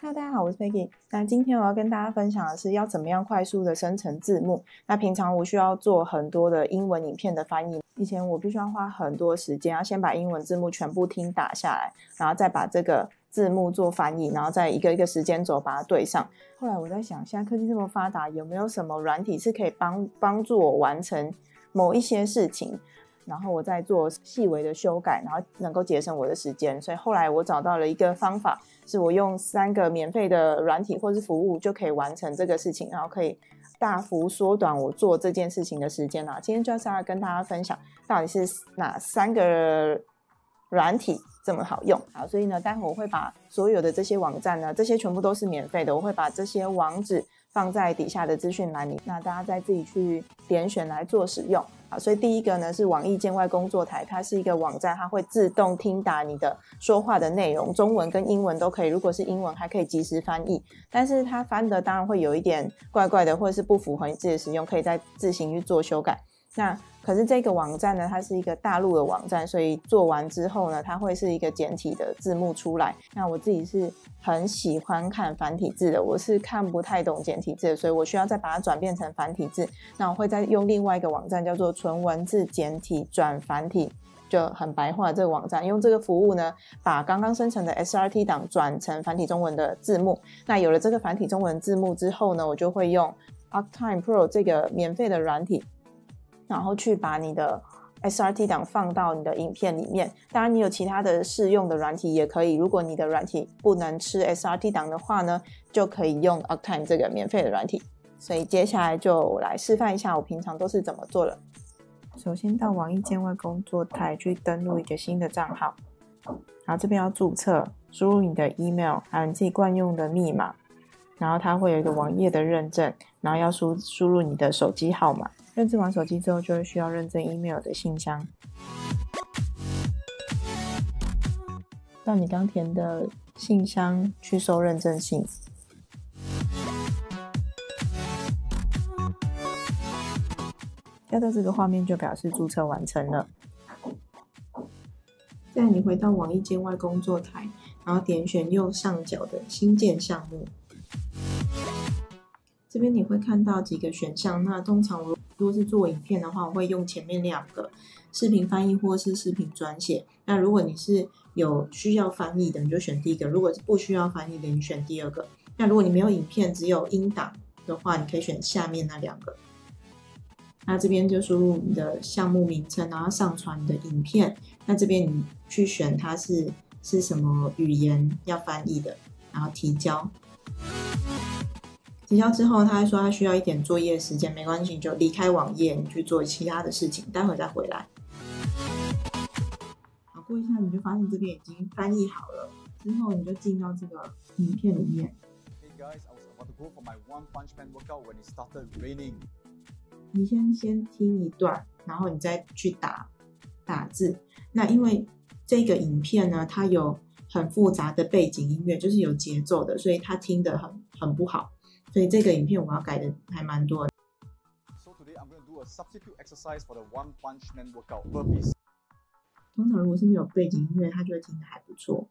Hello，大家好，我是 Peggy。那今天我要跟大家分享的是要怎么样快速的生成字幕。那平常我需要做很多的英文影片的翻译，以前我必须要花很多时间，要先把英文字幕全部听打下来，然后再把这个字幕做翻译，然后再一个一个时间轴把它对上。后来我在想，现在科技这么发达，有没有什么软体是可以帮帮助我完成某一些事情？然后我再做细微的修改，然后能够节省我的时间。所以后来我找到了一个方法，是我用三个免费的软体或是服务就可以完成这个事情，然后可以大幅缩短我做这件事情的时间啦。今天就是要跟大家分享到底是哪三个软体这么好用啊。所以呢，待会我会把所有的这些网站呢，这些全部都是免费的，我会把这些网址放在底下的资讯栏里，那大家再自己去点选来做使用。啊，所以第一个呢是网易见外工作台，它是一个网站，它会自动听打你的说话的内容，中文跟英文都可以。如果是英文，还可以及时翻译，但是它翻的当然会有一点怪怪的，或者是不符合你自己的使用，可以再自行去做修改。那可是这个网站呢，它是一个大陆的网站，所以做完之后呢，它会是一个简体的字幕出来。那我自己是很喜欢看繁体字的，我是看不太懂简体字，所以我需要再把它转变成繁体字。那我会再用另外一个网站，叫做纯文字简体转繁体，就很白话这个网站，用这个服务呢，把刚刚生成的 SRT 档转成繁体中文的字幕。那有了这个繁体中文字幕之后呢，我就会用 Arctime Pro 这个免费的软体。然后去把你的 SRT 档放到你的影片里面。当然，你有其他的试用的软体也可以。如果你的软体不能吃 SRT 档的话呢，就可以用 Octime 这个免费的软体。所以接下来就来示范一下我平常都是怎么做的。首先到网易见外工作台去登录一个新的账号，然后这边要注册，输入你的 email 还有你自己惯用的密码，然后它会有一个网页的认证，然后要输输入你的手机号码。认证完手机之后，就会需要认证 email 的信箱。到你刚填的信箱去收认证信。要到这个画面就表示注册完成了。再你回到网易见外工作台，然后点选右上角的新建项目。这边你会看到几个选项，那通常如如果是做影片的话，我会用前面两个视频翻译或是视频转写。那如果你是有需要翻译的，你就选第一个；如果是不需要翻译的，你选第二个。那如果你没有影片，只有音档的话，你可以选下面那两个。那这边就输入你的项目名称，然后上传你的影片。那这边你去选它是是什么语言要翻译的，然后提交。提交之后，他还说他需要一点作业时间，没关系，你就离开网页，你去做其他的事情，待会再回来。好，过一下你就发现这边已经翻译好了，之后你就进到这个影片里面。你先先听一段，然后你再去打打字。那因为这个影片呢，它有很复杂的背景音乐，就是有节奏的，所以他听得很很不好。所以这个影片我要改的还蛮多。通常如果是没有背景音乐，它就会听得还不错。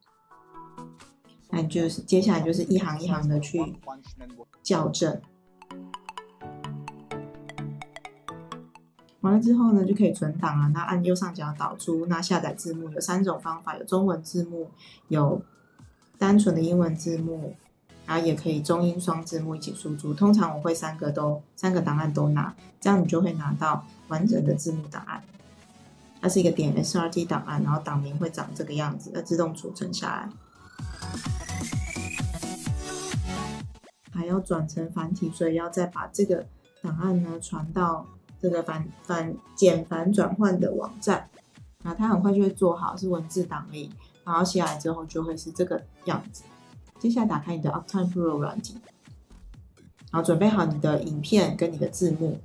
那就是接下来就是一行一行的去校正。完了之后呢，就可以存档了。那按右上角导出，那下载字幕有三种方法：有中文字幕，有单纯的英文字幕。然后也可以中英双字幕一起输出，通常我会三个都三个档案都拿，这样你就会拿到完整的字幕档案。它是一个点 SRT 档案，然后档名会长这个样子，要自动储存下来。还要转成繁体，所以要再把这个档案呢传到这个繁繁简繁转换的网站，那它很快就会做好，是文字档而已。然后下来之后就会是这个样子。接下来打开你的 Uptime Pro 软件，然后准备好你的影片跟你的字幕，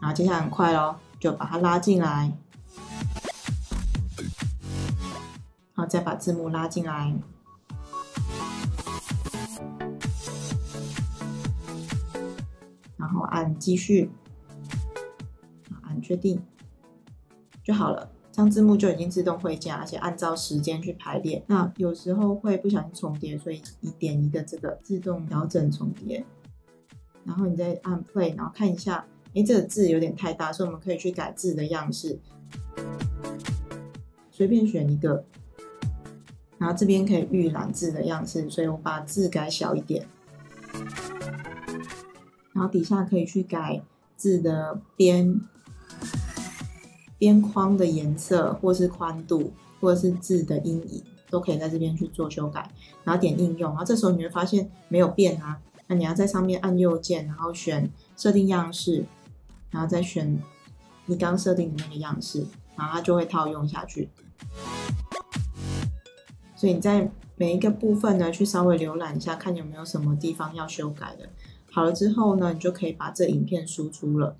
然后接下来很快哦，就把它拉进来，然后再把字幕拉进来，然后按继续，按确定就好了。像字幕就已经自动会加，而且按照时间去排列。那有时候会不小心重叠，所以你点一个这个自动调整重叠，然后你再按 play，然后看一下，哎，这个字有点太大，所以我们可以去改字的样式，随便选一个，然后这边可以预览字的样式，所以我把字改小一点，然后底下可以去改字的边。边框的颜色，或是宽度，或者是字的阴影，都可以在这边去做修改。然后点应用，然后这时候你会发现没有变啊。那你要在上面按右键，然后选设定样式，然后再选你刚设定的那个样式，然后它就会套用下去。所以你在每一个部分呢，去稍微浏览一下，看有没有什么地方要修改的。好了之后呢，你就可以把这影片输出了。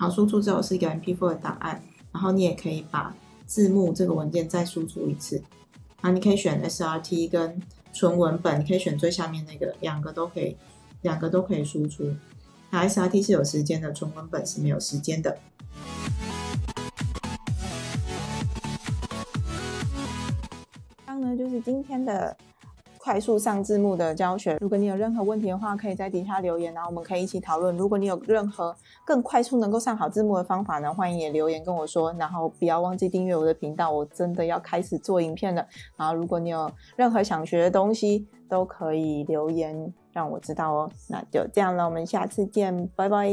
好，输出之后是一个 MP4 的档案，然后你也可以把字幕这个文件再输出一次。啊，你可以选 SRT 跟纯文本，你可以选最下面那个，两个都可以，两个都可以输出。那 SRT 是有时间的，纯文本是没有时间的。刚呢，就是今天的。快速上字幕的教学，如果你有任何问题的话，可以在底下留言，然后我们可以一起讨论。如果你有任何更快速能够上好字幕的方法呢，欢迎也留言跟我说。然后不要忘记订阅我的频道，我真的要开始做影片了。然后如果你有任何想学的东西，都可以留言让我知道哦。那就这样了，我们下次见，拜拜。